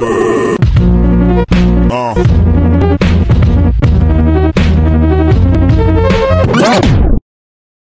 Burn.